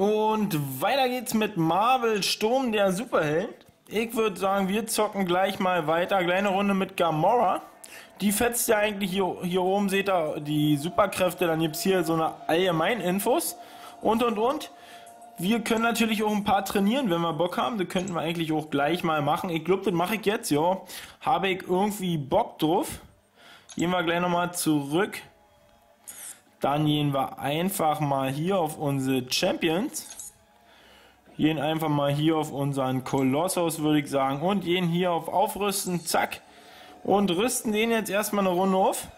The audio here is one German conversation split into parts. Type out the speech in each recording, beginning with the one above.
Und weiter geht's mit Marvel Sturm der Superheld. Ich würde sagen, wir zocken gleich mal weiter. Kleine Runde mit Gamora. Die fetzt ja eigentlich hier, hier oben, seht ihr die Superkräfte. Dann gibt's hier so eine allgemeinen Infos. Und, und, und. Wir können natürlich auch ein paar trainieren, wenn wir Bock haben. Das könnten wir eigentlich auch gleich mal machen. Ich glaube, das mache ich jetzt, ja. Habe ich irgendwie Bock drauf. Gehen wir gleich nochmal zurück. Dann gehen wir einfach mal hier auf unsere Champions. Gehen einfach mal hier auf unseren Kolossus, würde ich sagen. Und gehen hier auf Aufrüsten, zack. Und rüsten den jetzt erstmal eine Runde auf.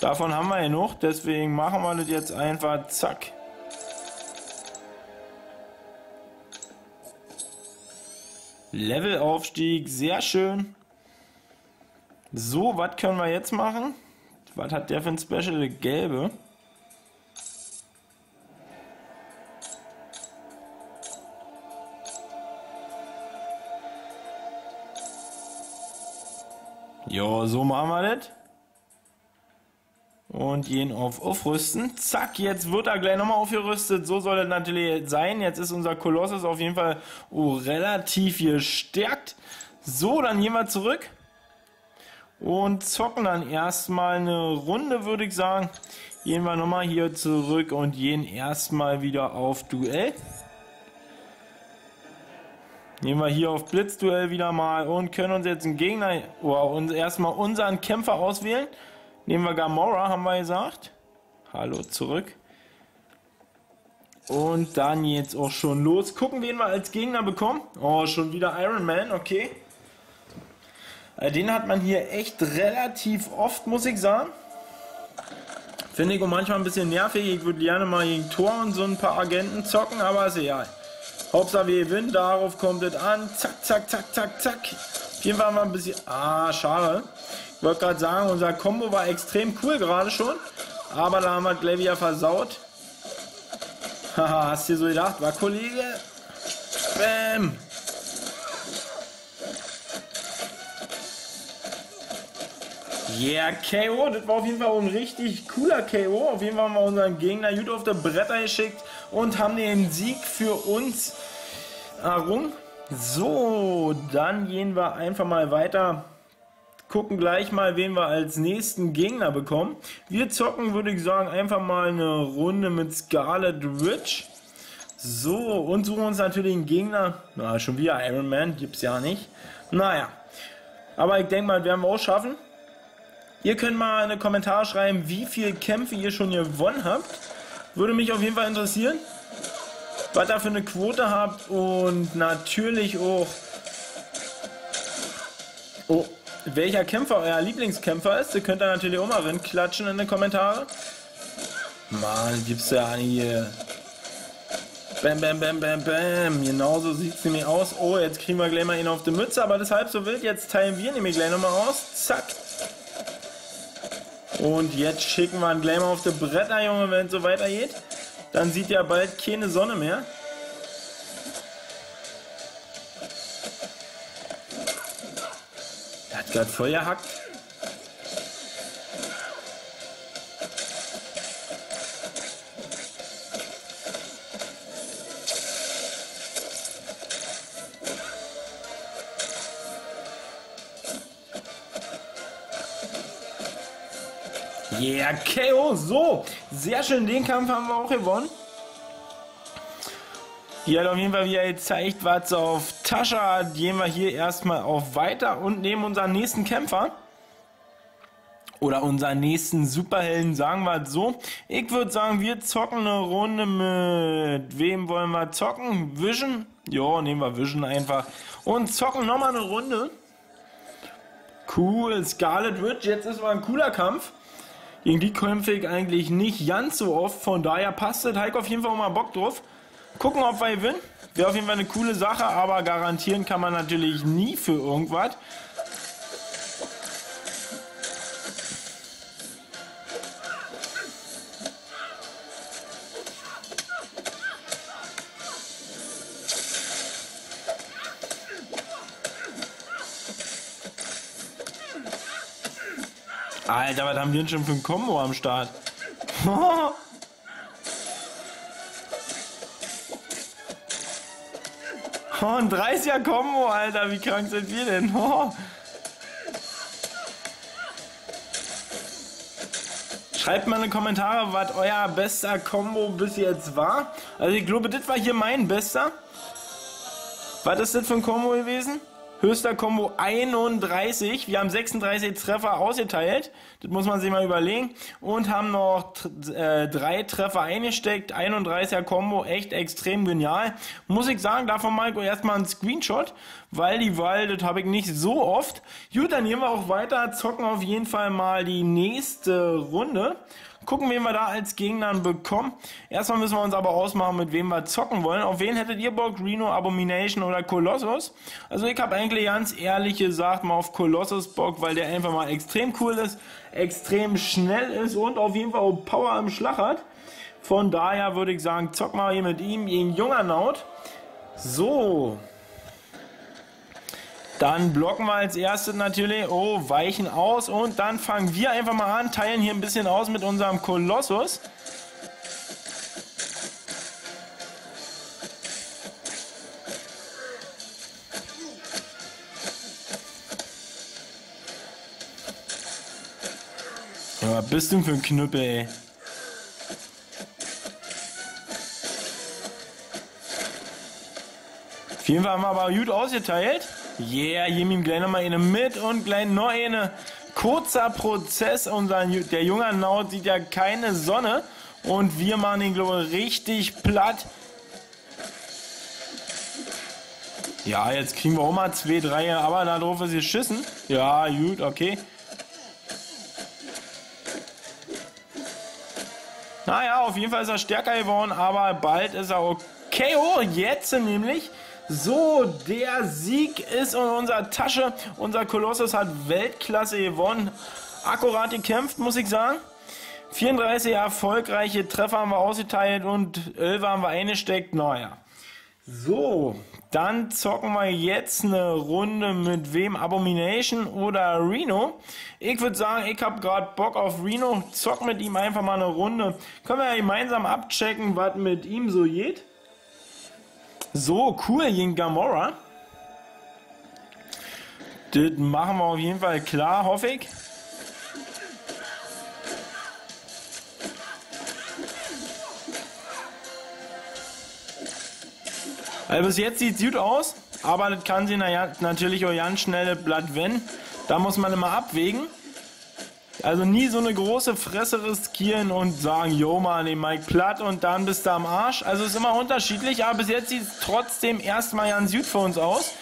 Davon haben wir noch, deswegen machen wir das jetzt einfach, zack. Levelaufstieg, sehr schön. So, was können wir jetzt machen? Was hat der für ein Special? Gelbe. Jo, so machen wir das. Und gehen auf Aufrüsten. Zack, jetzt wird er gleich nochmal aufgerüstet. So soll es natürlich sein. Jetzt ist unser Kolossus auf jeden Fall oh, relativ gestärkt. So, dann gehen wir zurück. Und zocken dann erstmal eine Runde, würde ich sagen. Gehen wir nochmal hier zurück und gehen erstmal wieder auf Duell. Nehmen wir hier auf Blitzduell wieder mal und können uns jetzt einen Gegner, oder uns erstmal unseren Kämpfer auswählen. Nehmen wir Gamora, haben wir gesagt. Hallo, zurück. Und dann jetzt auch schon los. Gucken, wen wir als Gegner bekommen. Oh, schon wieder Iron Man, okay. Äh, den hat man hier echt relativ oft, muss ich sagen. Finde ich auch manchmal ein bisschen nervig. Ich würde gerne mal gegen Tor und so ein paar Agenten zocken, aber ist egal. Hauptsache wir gewinnen, darauf kommt es an. Zack, zack, zack, zack, zack. Auf jeden Fall mal ein bisschen... Ah, schade. Ich wollte gerade sagen, unser Combo war extrem cool gerade schon. Aber da haben wir Glavia versaut. Haha, hast du dir so gedacht, war Kollege? Bäm. Yeah, KO. Das war auf jeden Fall ein richtig cooler KO. Auf jeden Fall haben wir unseren Gegner gut auf der Bretter geschickt und haben den Sieg für uns errungen. So, dann gehen wir einfach mal weiter. Gucken gleich mal, wen wir als nächsten Gegner bekommen. Wir zocken, würde ich sagen, einfach mal eine Runde mit Scarlet Witch. So, und suchen uns natürlich einen Gegner. Na, schon wieder Iron Man, gibt's ja nicht. Naja, aber ich denke mal, werden wir auch schaffen. Ihr könnt mal in die Kommentare schreiben, wie viele Kämpfe ihr schon gewonnen habt. Würde mich auf jeden Fall interessieren, was da für eine Quote habt und natürlich auch, oh, welcher Kämpfer euer Lieblingskämpfer ist. Ihr könnt da natürlich auch mal klatschen in die Kommentare. Mann, gibt's ja hier. Bam, bam, bam, bam, bam. Genauso sieht es nämlich aus. Oh, jetzt kriegen wir gleich mal ihn auf die Mütze, aber das halb so wild. Jetzt teilen wir nämlich gleich nochmal aus. Zack. Und jetzt schicken wir gleich mal auf die Bretter, Junge, wenn es so weitergeht. Dann sieht ja bald keine Sonne mehr. Er hat gerade voll gehackt. Yeah, KO. So, sehr schön. Den Kampf haben wir auch gewonnen. Hier hat auf jeden Fall wieder gezeigt, was auf Tasche hat. Gehen wir hier erstmal auf Weiter und nehmen unseren nächsten Kämpfer. Oder unseren nächsten Superhelden, sagen wir es so. Ich würde sagen, wir zocken eine Runde mit... Wem wollen wir zocken? Vision? Jo, nehmen wir Vision einfach. Und zocken nochmal eine Runde. Cool, Scarlet Witch. Jetzt ist mal ein cooler Kampf. Gegen die kämpfe ich eigentlich nicht ganz so oft, von daher passt das. Heiko auf jeden Fall mal Bock drauf. Gucken, ob wir gewinnen. Wäre auf jeden Fall eine coole Sache, aber garantieren kann man natürlich nie für irgendwas. Alter, was haben wir denn schon für ein Kombo am Start? Oh, ein 30er Kombo, Alter, wie krank sind wir denn? Oh. Schreibt mal in die Kommentare, was euer bester Combo bis jetzt war. Also ich glaube, das war hier mein bester. Was ist das für ein Combo gewesen? Höchster Combo 31. Wir haben 36 Treffer ausgeteilt. Das muss man sich mal überlegen. Und haben noch äh, drei Treffer eingesteckt. 31er Combo. Echt extrem genial. Muss ich sagen, davon mal erstmal ein Screenshot. Weil die Wahl, das habe ich nicht so oft. Gut, dann gehen wir auch weiter. Zocken auf jeden Fall mal die nächste Runde. Gucken, wen wir da als Gegner bekommen. Erstmal müssen wir uns aber ausmachen, mit wem wir zocken wollen. Auf wen hättet ihr Bock? Reno, Abomination oder Colossus? Also ich habe eigentlich ganz ehrlich gesagt mal auf Colossus Bock, weil der einfach mal extrem cool ist, extrem schnell ist und auf jeden Fall auch Power im Schlag hat. Von daher würde ich sagen, zock mal hier mit ihm, ein junger Naut. So, dann blocken wir als erstes natürlich, oh, weichen aus und dann fangen wir einfach mal an, teilen hier ein bisschen aus mit unserem Kolossus. Ja, was bist du für ein Knüppel, ey? Auf jeden Fall haben wir aber gut ausgeteilt. Yeah, gib ihm gleich nochmal eine mit und gleich noch eine. Kurzer Prozess. Unser, der junge Naut sieht ja keine Sonne. Und wir machen ihn, glaube ich, richtig platt. Ja, jetzt kriegen wir auch mal zwei, drei, aber da drauf ist geschissen. Ja, gut, okay. Naja, auf jeden Fall ist er stärker geworden, aber bald ist er okay. Oh, jetzt nämlich so, der Sieg ist in unserer Tasche. Unser Kolossus hat Weltklasse gewonnen. Akkurat gekämpft, muss ich sagen. 34 erfolgreiche Treffer haben wir ausgeteilt und 11 haben wir eingesteckt. Naja. So, dann zocken wir jetzt eine Runde mit wem? Abomination oder Reno? Ich würde sagen, ich habe gerade Bock auf Reno. Zock mit ihm einfach mal eine Runde. Können wir ja gemeinsam abchecken, was mit ihm so geht. So, cool gegen Gamora. Das machen wir auf jeden Fall klar, hoffe ich. Also bis jetzt sieht es gut aus, aber das kann sie natürlich auch ganz schnell Blatt wenden. Da muss man immer abwägen. Also nie so eine große Fresse riskieren und sagen, jo man, den Mike platt und dann bist du am Arsch. Also ist immer unterschiedlich, aber bis jetzt sieht es trotzdem erstmal ganz gut für uns aus.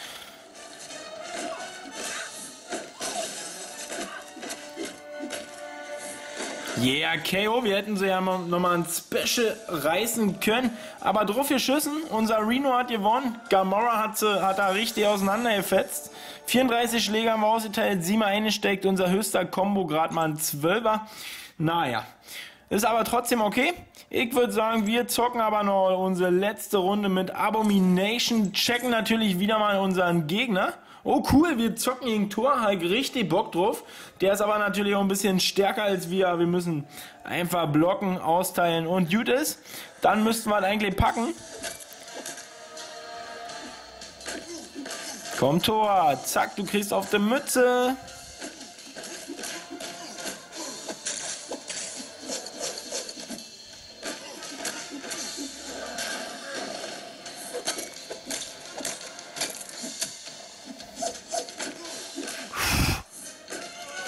Yeah, KO, wir hätten sie ja nochmal ein Special reißen können. Aber drauf geschissen, unser Reno hat gewonnen. Gamora hat, sie, hat da richtig auseinandergefetzt. 34 Schläge haben wir ausgeteilt, 7 eingesteckt. Unser höchster Combo gerade mal ein 12er. Naja, ist aber trotzdem okay. Ich würde sagen, wir zocken aber noch unsere letzte Runde mit Abomination. Checken natürlich wieder mal unseren Gegner. Oh cool, wir zocken gegen Tor, halt richtig Bock drauf. Der ist aber natürlich auch ein bisschen stärker als wir. Wir müssen einfach blocken, austeilen und gut ist. Dann müssten wir halt eigentlich packen. Komm Tor, zack, du kriegst auf der Mütze.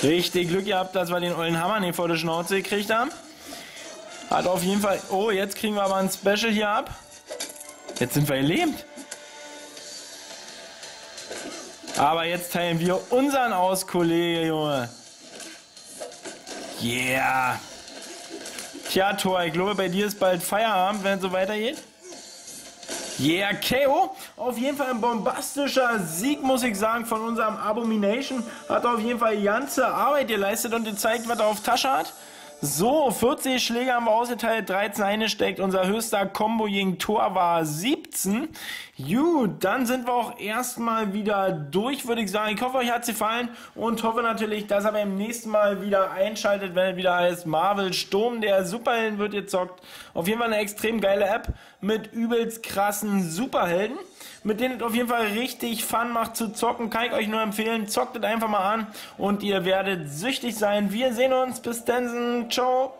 Richtig Glück gehabt, dass wir den ollen Hammer nicht vor der Schnauze gekriegt haben. Hat auf jeden Fall... Oh, jetzt kriegen wir aber ein Special hier ab. Jetzt sind wir gelähmt. Aber jetzt teilen wir unseren aus, Kollege, Junge. Yeah. Tja, Tor, ich glaube, bei dir ist bald Feierabend, wenn es so weitergeht. Yeah, KO. Auf jeden Fall ein bombastischer Sieg, muss ich sagen, von unserem Abomination. Hat auf jeden Fall ganze Arbeit geleistet und gezeigt, was er auf Tasche hat. So, 40 Schläge haben wir ausgeteilt, 13 eingesteckt. Unser höchster Combo gegen Tor war 17. Gut, dann sind wir auch erstmal wieder durch, würde ich sagen. Ich hoffe, euch hat es gefallen und hoffe natürlich, dass ihr beim nächsten Mal wieder einschaltet, wenn es wieder heißt Marvel Sturm der Superhelden wird gezockt. Auf jeden Fall eine extrem geile App mit übelst krassen Superhelden mit denen es auf jeden Fall richtig Fun macht zu zocken. Kann ich euch nur empfehlen. Zockt es einfach mal an und ihr werdet süchtig sein. Wir sehen uns. Bis dann. Ciao.